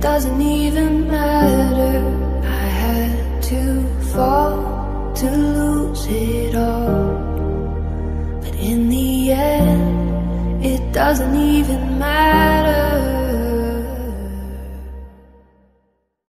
doesn't even matter. I had to fall to lose it all. But in the end, it doesn't even matter.